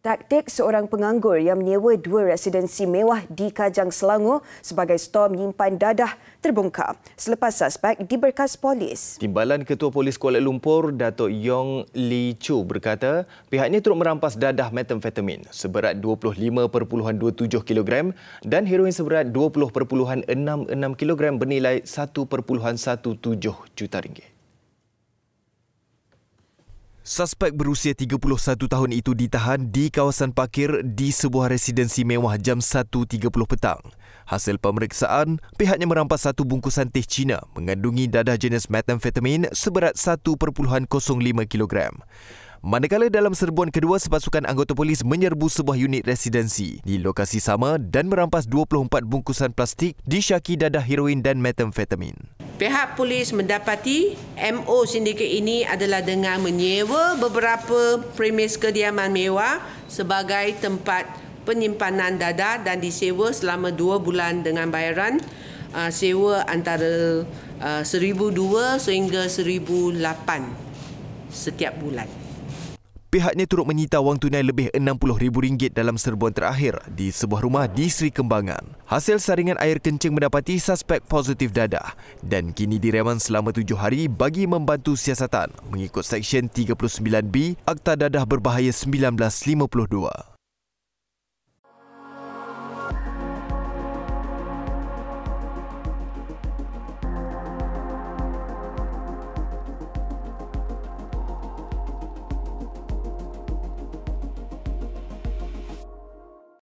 Taktik seorang penganggur yang menyewa dua residensi mewah di Kajang Selangor sebagai stor menyimpan dadah terbongkar selepas suspek diberkas polis. Timbalan Ketua Polis Kuala Lumpur, Datuk Yong Lee Chu berkata pihaknya turut merampas dadah metamfetamin seberat 25.27 kg dan heroin seberat 20.66 kg bernilai 1.17 juta ringgit. Suspek berusia 31 tahun itu ditahan di kawasan parkir di sebuah residensi mewah jam 1.30 petang. Hasil pemeriksaan, pihaknya merampas satu bungkusan teh Cina mengandungi dadah jenis metamfetamin seberat 1.05 kg. Manakala dalam serbuan kedua, sepasukan anggota polis menyerbu sebuah unit residensi di lokasi sama dan merampas 24 bungkusan plastik disyaki dadah heroin dan metamfetamin. Pihak polis mendapati MO sindiket ini adalah dengan menyewa beberapa premis kediaman mewah sebagai tempat penyimpanan dadah dan disewa selama dua bulan dengan bayaran uh, sewa antara uh, 1,200 sehingga 1,008 setiap bulan. Pihaknya turut menyita wang tunai lebih RM60,000 dalam serbuan terakhir di sebuah rumah di Sri Kembangan. Hasil saringan air kencing mendapati suspek positif dadah dan kini direman selama tujuh hari bagi membantu siasatan mengikut Seksyen 39B Akta Dadah Berbahaya 1952.